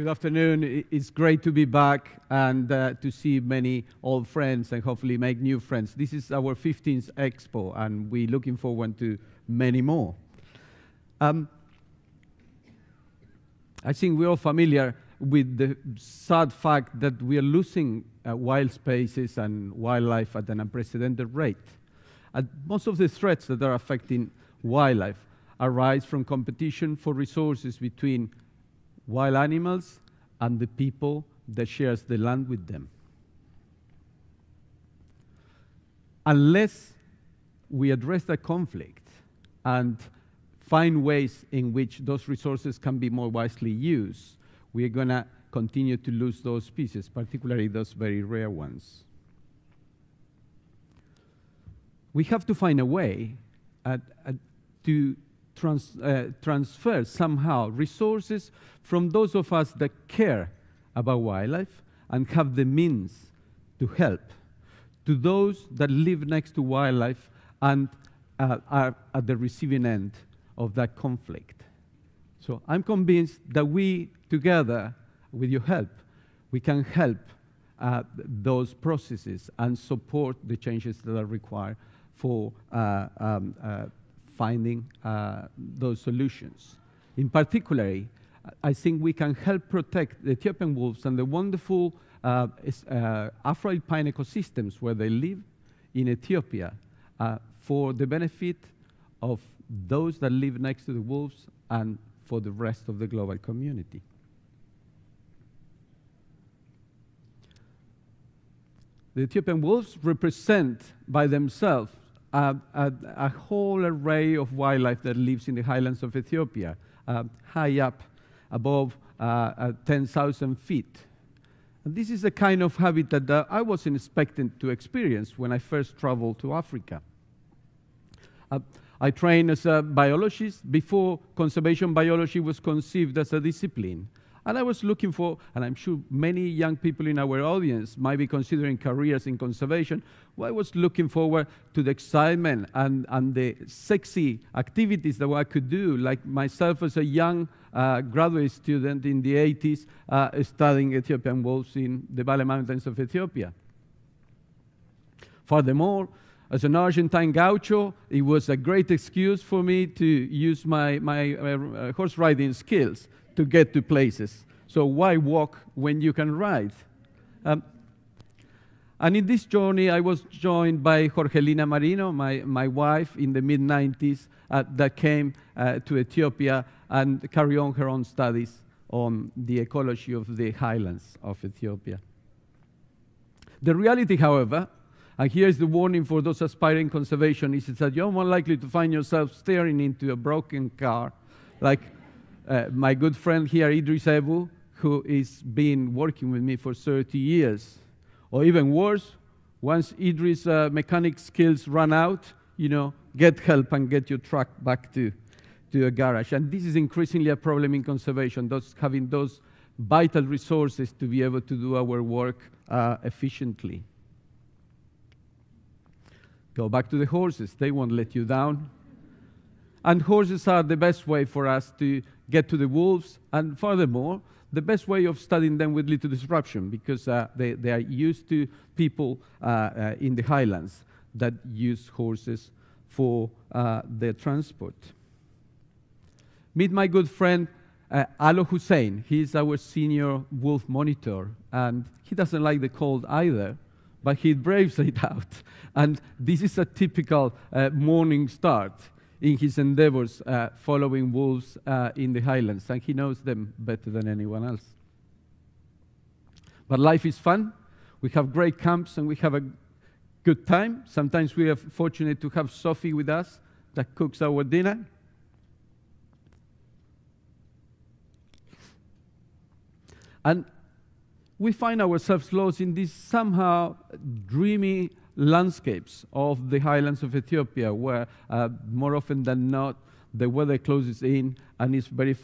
Good afternoon. It's great to be back and uh, to see many old friends and hopefully make new friends. This is our 15th expo, and we're looking forward to many more. Um, I think we're all familiar with the sad fact that we are losing uh, wild spaces and wildlife at an unprecedented rate. And most of the threats that are affecting wildlife arise from competition for resources between wild animals and the people that shares the land with them. Unless we address that conflict and find ways in which those resources can be more wisely used, we are going to continue to lose those species, particularly those very rare ones. We have to find a way at, at, to trans, uh, transfer somehow resources from those of us that care about wildlife and have the means to help to those that live next to wildlife and uh, are at the receiving end of that conflict. So I'm convinced that we together, with your help, we can help uh, those processes and support the changes that are required for uh, um, uh, finding uh, those solutions. In particular, I think we can help protect the Ethiopian wolves and the wonderful uh, uh, Afro-alpine ecosystems where they live in Ethiopia for the benefit of those that live next to the wolves and for the rest of the global community. The Ethiopian wolves represent by themselves a, a, a, whole array of wildlife that lives in the highlands of Ethiopia, uh, high up above uh, uh 10,000 feet. And this is the kind of habitat that I wasn't expecting to experience when I first traveled to Africa. Uh, I trained as a biologist before conservation biology was conceived as a discipline. And I was looking for, and I'm sure many young people in our audience might be considering careers in conservation. Well, I was looking forward to the excitement and, and the sexy activities that I could do, like myself as a young uh, graduate student in the 80s uh, studying Ethiopian wolves in the Bale Mountains of Ethiopia. Furthermore, as an Argentine gaucho, it was a great excuse for me to use my, my uh, horse riding skills to get to places. So why walk when you can ride? Um, and in this journey, I was joined by Jorgelina Marino, my, my wife, in the mid 90s, uh, that came uh, to Ethiopia and carried on her own studies on the ecology of the highlands of Ethiopia. The reality, however, and here's the warning for those aspiring conservationists, is that you're more likely to find yourself staring into a broken car, like uh, my good friend here, Idris Ebu, who is been working with me for 30 years. Or even worse, once Idris' uh, mechanic skills run out, you know, get help and get your truck back to, to a garage. And this is increasingly a problem in conservation, those, having those vital resources to be able to do our work uh, efficiently. Go back to the horses. They won't let you down. And horses are the best way for us to get to the wolves. And furthermore, the best way of studying them with little disruption because uh, they, they, are used to people uh, uh, in the highlands that use horses for uh, their transport. Meet my good friend uh, Alo Hussein. He's our senior wolf monitor, and he doesn't like the cold either but he braves it out. And this is a typical uh, morning start in his endeavors uh, following wolves uh, in the highlands, and he knows them better than anyone else. But life is fun. We have great camps and we have a good time. Sometimes we are fortunate to have Sophie with us that cooks our dinner. And we find ourselves lost in this somehow dreamy landscapes of the highlands of Ethiopia, where uh, more often than not, the weather closes in and it's very,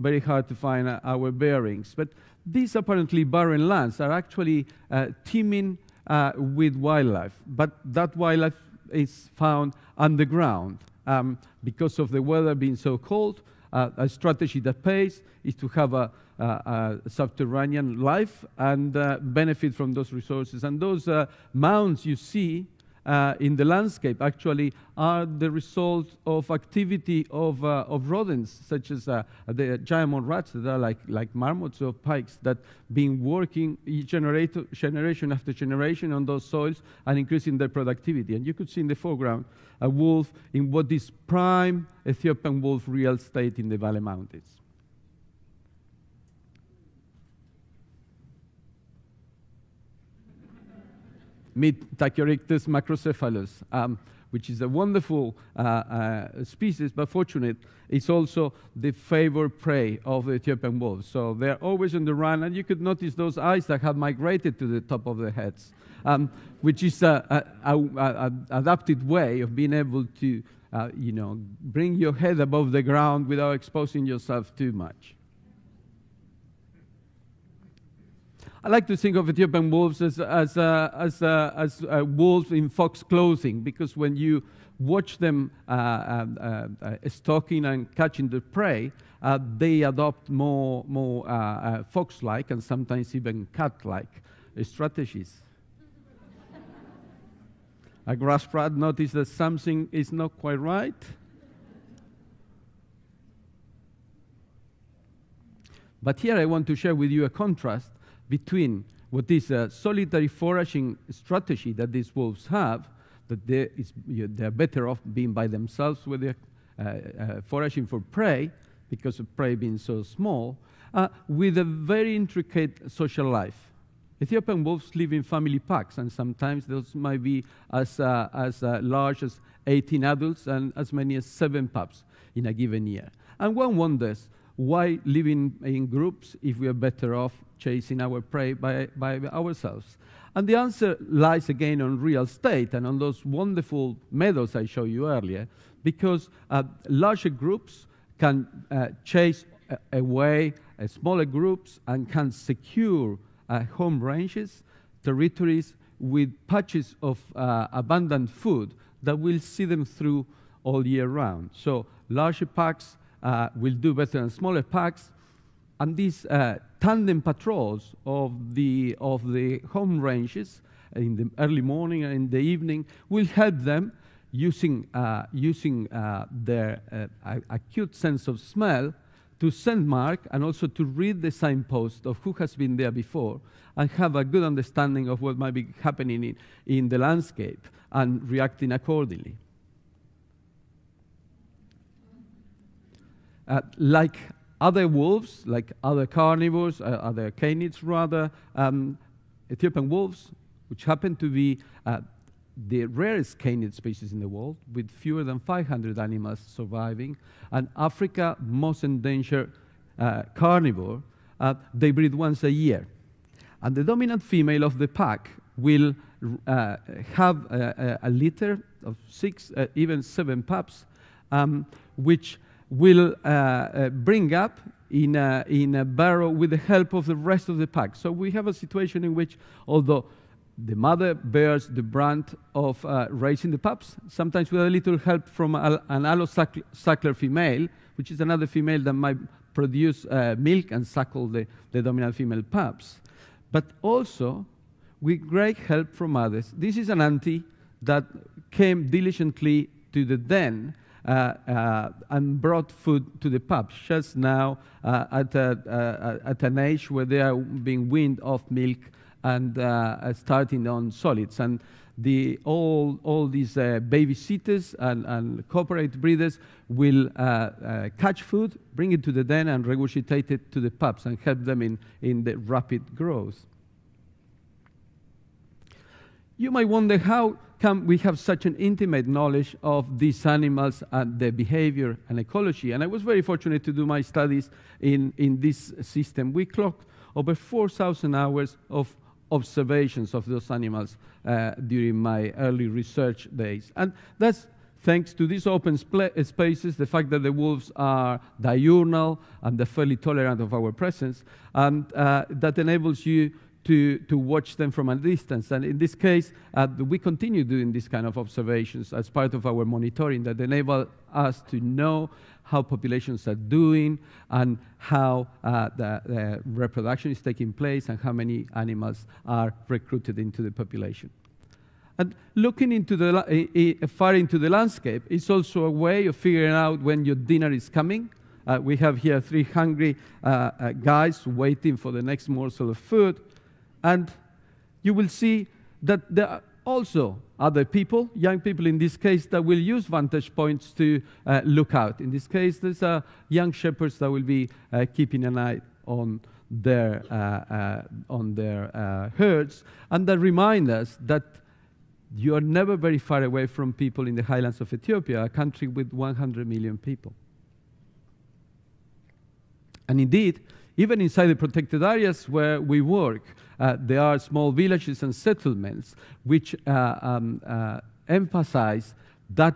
very hard to find uh, our bearings. But these apparently barren lands are actually uh, teeming uh, with wildlife, but that wildlife is found underground. Um, because of the weather being so cold, uh, a strategy that pays is to have a, subterranean life and uh, benefit from those resources. And those uh, mounds you see uh, in the landscape actually are the result of activity of, uh, of rodents, such as uh, the giant rats that are like, like marmots or pikas that been working generation after generation on those soils and increasing their productivity. And you could see in the foreground a wolf in what is prime Ethiopian wolf real estate in the Bale Mountains. Meet Tachyoryctes macrocephalus, um, which is a wonderful uh, uh, species, but fortunate, it's also the favored prey of the Ethiopian wolves. So they're always on the run, and you could notice those eyes that have migrated to the top of their heads, um, which is an adapted way of being able to, uh, you know, bring your head above the ground without exposing yourself too much. I like to think of Ethiopian wolves as, as, uh, as, uh, as uh, wolves in fox clothing because when you watch them uh, uh, uh, stalking and catching the prey, they adopt more, more fox like and sometimes even cat like strategies. A grass rat noticed that something is not quite right. But here I want to share with you a contrast between what is a solitary foraging strategy that these wolves have, that they is, you know, they're better off being by themselves with their uh, uh, foraging for prey, because of prey being so small, uh, with a very intricate social life. Ethiopian wolves live in family packs, and sometimes those might be as, uh, as uh, large as 18 adults and as many as seven pups in a given year. And one wonders why living in groups if we are better off chasing our prey by, by ourselves? And the answer lies again on real estate and on those wonderful meadows I showed you earlier, because uh, larger groups can uh, chase away uh, smaller groups and can secure uh, home ranges, territories with patches of uh, abundant food that will see them through all year round. So larger packs uh, will do better than smaller packs. And these uh, tandem patrols of the, of the home ranges in the early morning and in the evening will help them using, uh, using uh, their uh, acute sense of smell to scent mark and also to read the signpost of who has been there before and have a good understanding of what might be happening in, in the landscape and reacting accordingly. Uh, like other wolves, like other carnivores, uh, other canids rather, um, Ethiopian wolves, which happen to be uh, the rarest canid species in the world, with fewer than 500 animals surviving, and Africa most endangered uh, carnivore, uh, they breed once a year. And the dominant female of the pack will uh, have a, a, litter of six, even seven pups, um, which will uh, uh, bring up in a, in a barrow with the help of the rest of the pack. So we have a situation in which, although the mother bears the brunt of uh, raising the pups, sometimes with a little help from a, an allosuckler female, which is another female that might produce uh, milk and suckle the, the dominant female pups. But also with great help from others. This is an auntie that came diligently to the den and brought food to the pups just now uh, at, a, at an age where they are being weaned off milk and starting on solids. And the, all, all these uh, babysitters and, and cooperative breeders will uh, uh, catch food, bring it to the den, and regurgitate it to the pups and help them in, in the rapid growth. You might wonder how come we have such an intimate knowledge of these animals and their behavior and ecology. And I was very fortunate to do my studies in, in this system. We clocked over 4,000 hours of observations of those animals uh, during my early research days. And that's thanks to these open spaces, the fact that the wolves are diurnal and they're fairly tolerant of our presence, and uh, that enables you to, to watch them from a distance. And in this case, uh, we continue doing this kind of observations as part of our monitoring that enable us to know how populations are doing and how uh, the, the, reproduction is taking place and how many animals are recruited into the population. And looking into the, far into the landscape is also a way of figuring out when your dinner is coming. Uh, we have here three hungry uh, uh guys waiting for the next morsel of food. And you will see that there are also other people, young people in this case, that will use vantage points to uh, look out. In this case, there's uh, young shepherds that will be uh, keeping an eye on their, uh, uh, on their uh, herds, and that remind us that you are never very far away from people in the highlands of Ethiopia, a country with 100 million people. And indeed, even inside the protected areas where we work, uh, there are small villages and settlements which uh, um, uh, emphasize that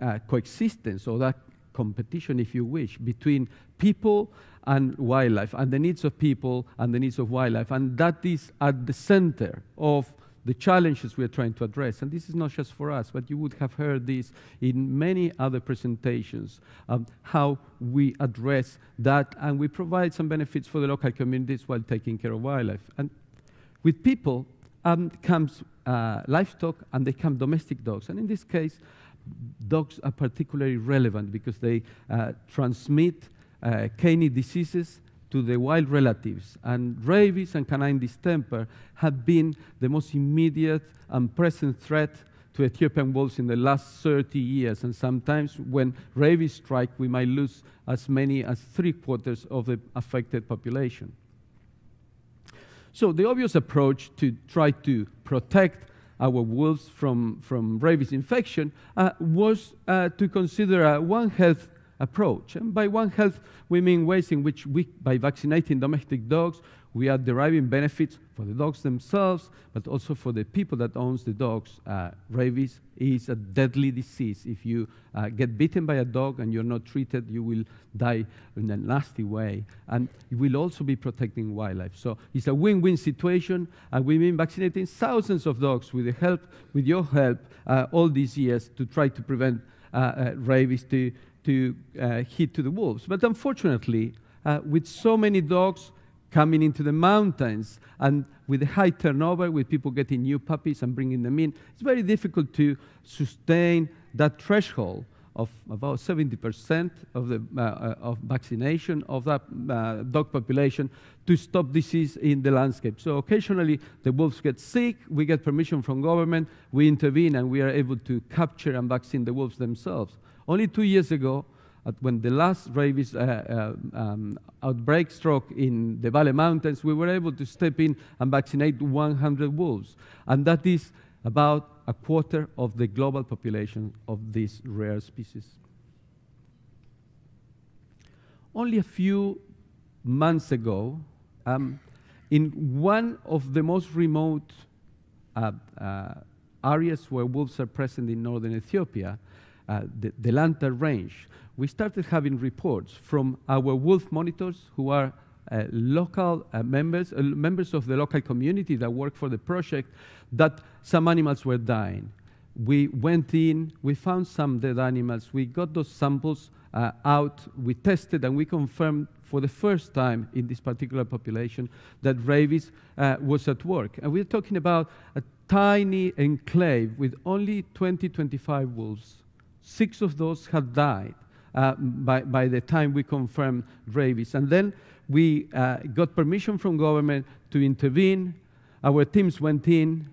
uh, coexistence or that competition, if you wish, between people and wildlife, and the needs of people and the needs of wildlife. And that is at the center of the challenges we are trying to address. And this is not just for us, but you would have heard this in many other presentations of how we address that and we provide some benefits for the local communities while taking care of wildlife. And with people um, comes uh, livestock and they come domestic dogs. And in this case, dogs are particularly relevant because they uh, transmit uh, canine diseases to the wild relatives. And rabies and canine distemper have been the most immediate and present threat to Ethiopian wolves in the last 30 years. And sometimes when rabies strike, we might lose as many as three quarters of the affected population. So the obvious approach to try to protect our wolves from, from rabies infection uh, was uh, to consider a One Health approach. And by One Health, we mean ways in which we, by vaccinating domestic dogs, we are deriving benefits for the dogs themselves, but also for the people that owns the dogs. Uh, rabies is a deadly disease. If you uh, get bitten by a dog and you're not treated, you will die in a nasty way. And you will also be protecting wildlife. So it's a win-win situation, and we've been vaccinating thousands of dogs with the help, with your help, uh, all these years to try to prevent uh, uh, rabies to to uh, hit to the wolves. But unfortunately, uh, with so many dogs coming into the mountains and with high turnover, with people getting new puppies and bringing them in, it's very difficult to sustain that threshold of about 70% of the uh, uh, of vaccination of that uh, dog population to stop disease in the landscape. So occasionally the wolves get sick, we get permission from government, we intervene and we are able to capture and vaccine the wolves themselves. Only two years ago, when the last rabies uh, uh, um, outbreak struck in the Bale Mountains, we were able to step in and vaccinate 100 wolves. And that is about a quarter of the global population of this rare species. Only a few months ago, um, in one of the most remote uh, uh, areas where wolves are present in northern Ethiopia, uh, the, the Lanta range, we started having reports from our wolf monitors who are uh, local uh, members, uh, members of the local community that work for the project, that some animals were dying. We went in, we found some dead animals, we got those samples uh, out, we tested, and we confirmed for the first time in this particular population that rabies uh, was at work. And we're talking about a tiny enclave with only 20, 25 wolves Six of those had died uh, by, by the time we confirmed rabies. And then we uh, got permission from government to intervene. Our teams went in,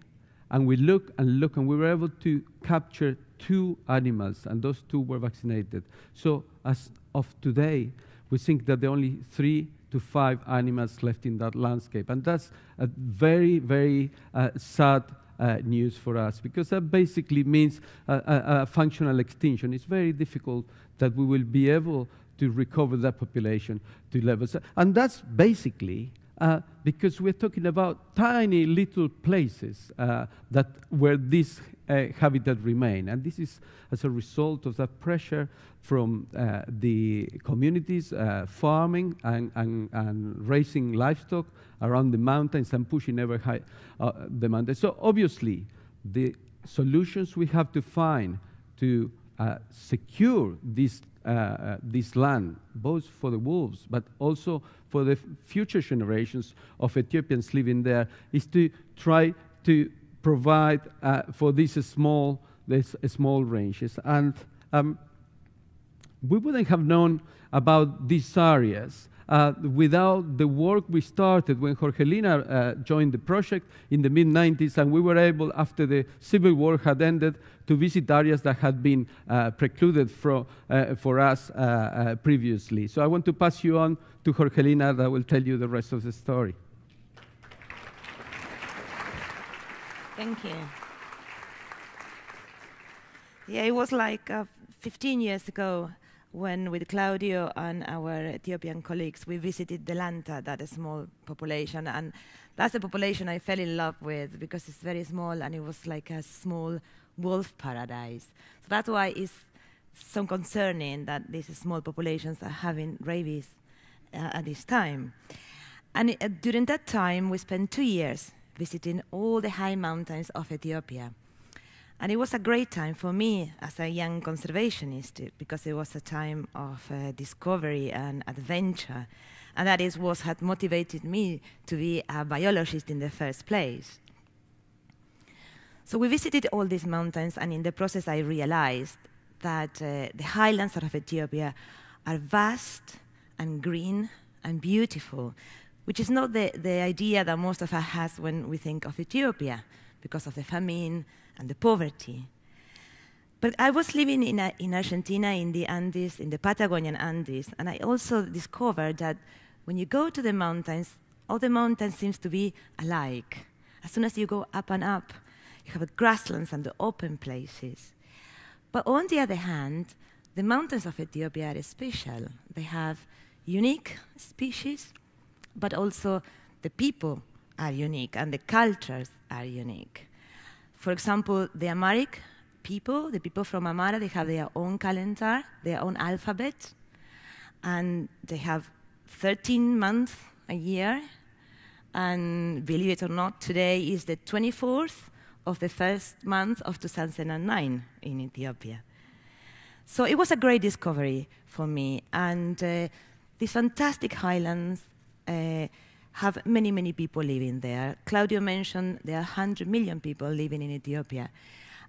and we looked and looked, and we were able to capture two animals, and those two were vaccinated. So as of today, we think that there are only three to five animals left in that landscape. And that's a very, very uh, sad uh, news for us because that basically means a, a, a, functional extinction. It's very difficult that we will be able to recover that population to levels. And that's basically uh, because we're talking about tiny little places uh, that where this uh, habitat remain. And this is as a result of that pressure from uh, the communities uh, farming and, and, and, raising livestock around the mountains and pushing ever high uh, the mountains. So obviously, the solutions we have to find to secure this uh, uh, this land, both for the wolves, but also for the future generations of Ethiopians living there, is to try to provide uh, for these small, these small ranges. And um, we wouldn't have known about these areas uh, without the work we started when Jorgelina uh, joined the project in the mid 90s, and we were able, after the Civil War had ended, to visit areas that had been uh, precluded for, uh, for us uh, uh, previously. So I want to pass you on to Jorgelina that will tell you the rest of the story. Thank you. Yeah, it was like 15 years ago when with Claudio and our Ethiopian colleagues, we visited Delanta, that small population. And that's a population I fell in love with because it's very small and it was like a small wolf paradise. So that's why it's so concerning that these small populations are having rabies uh, at this time. And uh, during that time, we spent two years visiting all the high mountains of Ethiopia. And it was a great time for me as a young conservationist because it was a time of uh, discovery and adventure. And that is what had motivated me to be a biologist in the first place. So we visited all these mountains, and in the process, I realized that uh, the highlands of Ethiopia are vast and green and beautiful, which is not the, the idea that most of us has when we think of Ethiopia because of the famine and the poverty. But I was living in, a, in Argentina, in the Andes, in the Patagonian Andes, and I also discovered that when you go to the mountains, all the mountains seems to be alike. As soon as you go up and up, you have the grasslands and the open places. But on the other hand, the mountains of Ethiopia are special. They have unique species, but also the people are unique and the cultures are unique. For example, the Amharic people, the people from Amhara, they have their own calendar, their own alphabet, and they have 13 months a year. And believe it or not, today is the 24th of the first month of 2009 in Ethiopia. So it was a great discovery for me. And uh, these fantastic highlands have many, many people living there. Claudio mentioned there are 100 million people living in Ethiopia,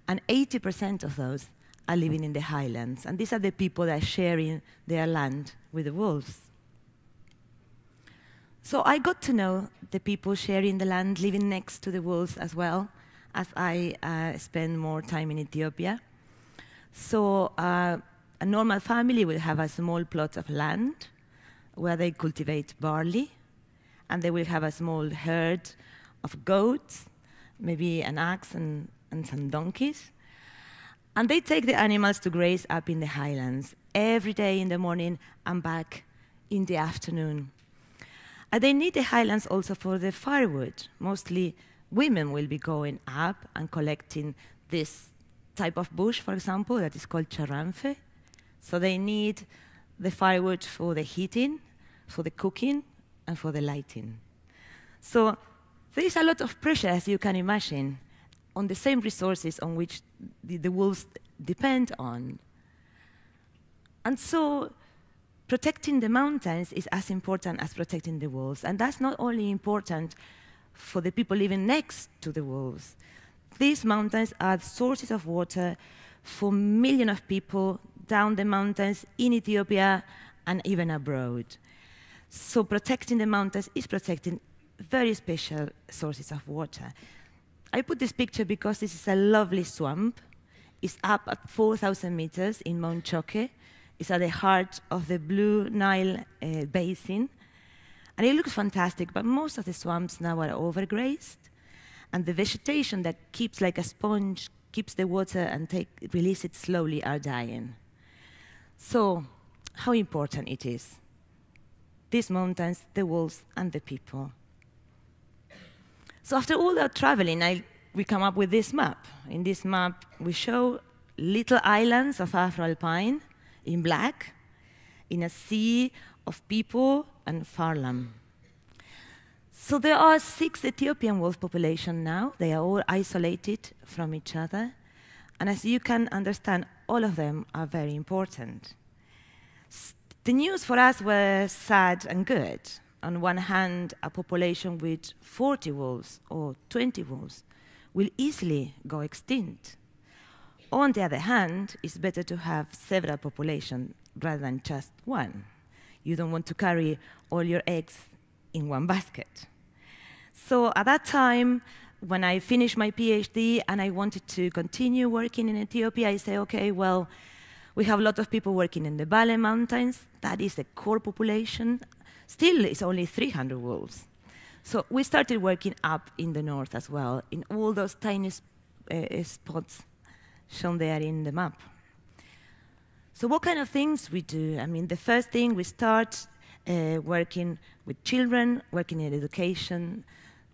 and 80% of those are living in the highlands. And these are the people that are sharing their land with the wolves. So I got to know the people sharing the land, living next to the wolves as well, as I uh, spend more time in Ethiopia. So uh, a normal family will have a small plot of land where they cultivate barley and they will have a small herd of goats, maybe an ox and, and some donkeys. And they take the animals to graze up in the highlands every day in the morning and back in the afternoon. And they need the highlands also for the firewood. Mostly women will be going up and collecting this type of bush, for example, that is called charanfe. So they need the firewood for the heating, for the cooking, and for the lighting. So there is a lot of pressure, as you can imagine, on the same resources on which the, the wolves depend on. And so protecting the mountains is as important as protecting the wolves. And that's not only important for the people living next to the wolves. These mountains are sources of water for millions of people down the mountains in Ethiopia and even abroad. So protecting the mountains is protecting very special sources of water. I put this picture because this is a lovely swamp. It's up at 4,000 meters in Mount Choke. It's at the heart of the Blue Nile uh, basin. And it looks fantastic, but most of the swamps now are overgrazed. And the vegetation that keeps like a sponge, keeps the water and take, release it slowly are dying. So, how important it is these mountains, the wolves, and the people. So after all that traveling, I, we come up with this map. In this map, we show little islands of Afro-Alpine in black, in a sea of people and farmland. So there are six Ethiopian wolf population now. They are all isolated from each other. And as you can understand, all of them are very important. The news for us was sad and good. On one hand, a population with 40 wolves or 20 wolves will easily go extinct. On the other hand, it's better to have several populations rather than just one. You don't want to carry all your eggs in one basket. So at that time, when I finished my PhD and I wanted to continue working in Ethiopia, I said, okay, well, we have a lot of people working in the Bale Mountains. That is the core population. Still, it's only 300 wolves. So we started working up in the north as well, in all those tiny uh, spots shown there in the map. So what kind of things we do? I mean, the first thing, we start uh, working with children, working in education,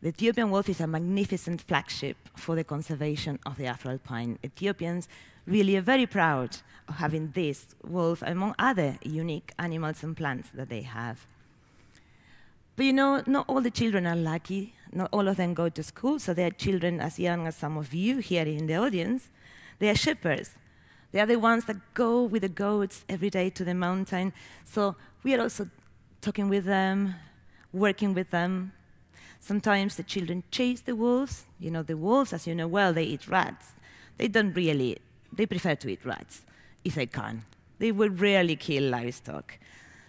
the Ethiopian wolf is a magnificent flagship for the conservation of the Afro-Alpine. Ethiopians really are very proud of having this wolf among other unique animals and plants that they have. But you know, not all the children are lucky. Not all of them go to school, so they are children as young as some of you here in the audience. They are shepherds. They are the ones that go with the goats every day to the mountain. So we are also talking with them, working with them, Sometimes the children chase the wolves. You know, the wolves, as you know well, they eat rats. They don't really, they prefer to eat rats if they can. They will rarely kill livestock.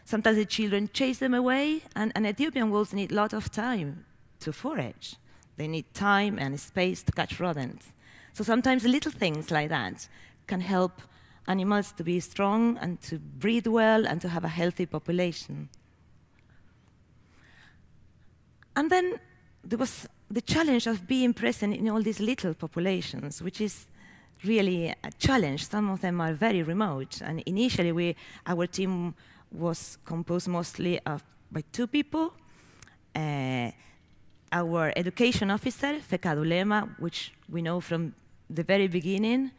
Sometimes the children chase them away, and, and Ethiopian wolves need a lot of time to forage. They need time and space to catch rodents. So sometimes little things like that can help animals to be strong and to breed well and to have a healthy population. And then there was the challenge of being present in all these little populations, which is really a challenge. Some of them are very remote. And initially, we, our team was composed mostly of, by two people. Uh, our education officer, Fekadu Lema, which we know from the very beginning,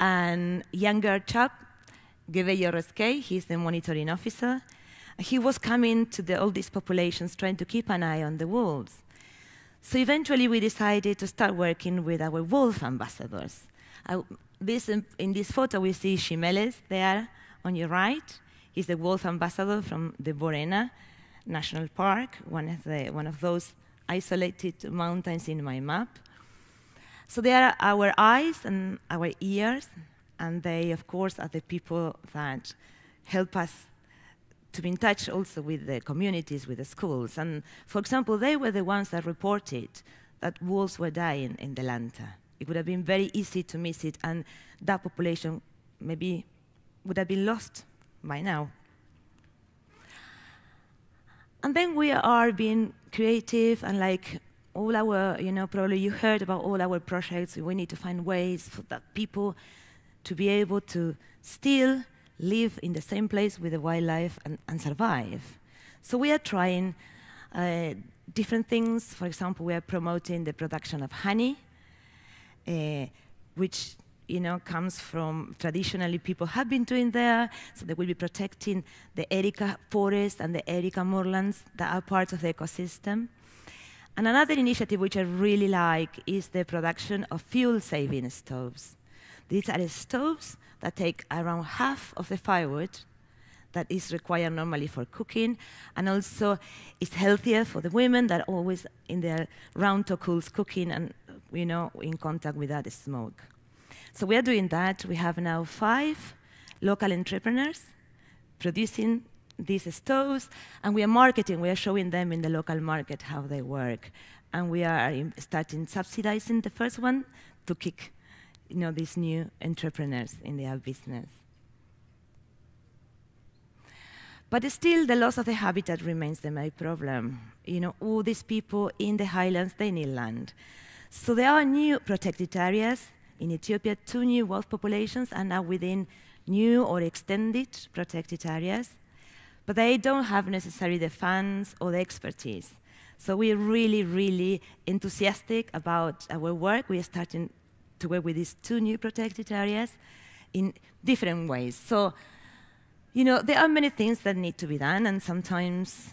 and younger chap, Geve Yoroske, he's the monitoring officer, he was coming to the, all these populations trying to keep an eye on the wolves. So eventually we decided to start working with our wolf ambassadors. This, in, this photo we see Shimeles there on your right. He's the wolf ambassador from the Borena National Park, one of, the, one of those isolated mountains in my map. So they are our eyes and our ears, and they, of course, are the people that help us to be in touch also with the communities, with the schools. And for example, they were the ones that reported that wolves were dying in the Lanta. It would have been very easy to miss it, and that population maybe would have been lost by now. And then we are being creative and like all our, you know, probably you heard about all our projects. We need to find ways for that people to be able to still live in the same place with the wildlife and, and survive. So we are trying uh, different things. For example, we are promoting the production of honey, uh, which you know, comes from traditionally people have been doing there, so they will be protecting the Erica forest and the Erica moorlands that are part of the ecosystem. And another initiative which I really like is the production of fuel-saving stoves. These are stoves that take around half of the firewood that is required normally for cooking, and also it's healthier for the women that are always in their round to cools cooking and you know in contact with that smoke. So we are doing that. We have now five local entrepreneurs producing these stoves, and we are marketing. We are showing them in the local market how they work, and we are starting subsidizing the first one to kick you know, these new entrepreneurs in their business. But still, the loss of the habitat remains the main problem. You know, all these people in the highlands, they need land. So there are new protected areas in Ethiopia, two new wolf populations are now within new or extended protected areas, but they don't have necessarily the funds or the expertise. So we're really, really enthusiastic about our work. We are starting to work with these two new protected areas in different ways. So, you know, there are many things that need to be done, and sometimes,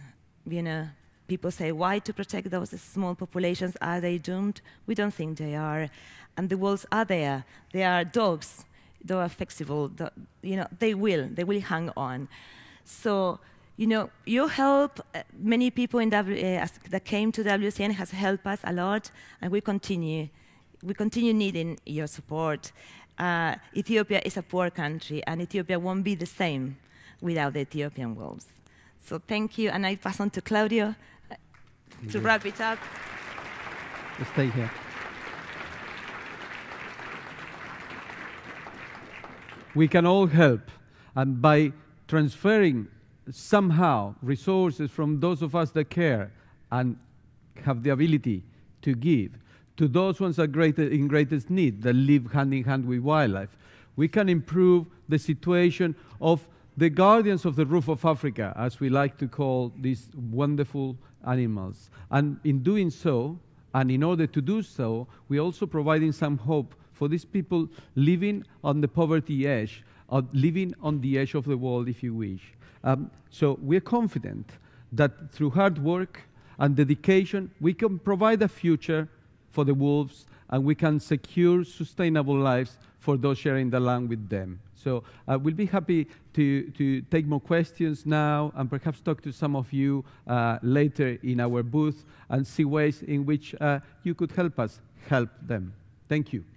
you know, people say, why to protect those small populations? Are they doomed? We don't think they are. And the wolves are there. They are dogs. They are flexible. You know, they will. They will hang on. So, you know, your help, uh, many people in w, uh, that came to WCN has helped us a lot, and we continue. We continue needing your support. Uh, Ethiopia is a poor country, and Ethiopia won't be the same without the Ethiopian wolves. So thank you, and I pass on to Claudio to wrap it up. Stay here. We can all help, and by transferring somehow resources from those of us that care and have the ability to give to those ones that are in greatest need that live hand in hand with wildlife, we can improve the situation of the guardians of the roof of Africa, as we like to call these wonderful animals. And in doing so, and in order to do so, we're also providing some hope for these people living on the poverty edge, or living on the edge of the world, if you wish. Um, so we're confident that through hard work and dedication, we can provide a future for the wolves and we can secure sustainable lives for those sharing the land with them. So uh, we'll be happy to, to take more questions now and perhaps talk to some of you uh, later in our booth and see ways in which uh, you could help us help them. Thank you.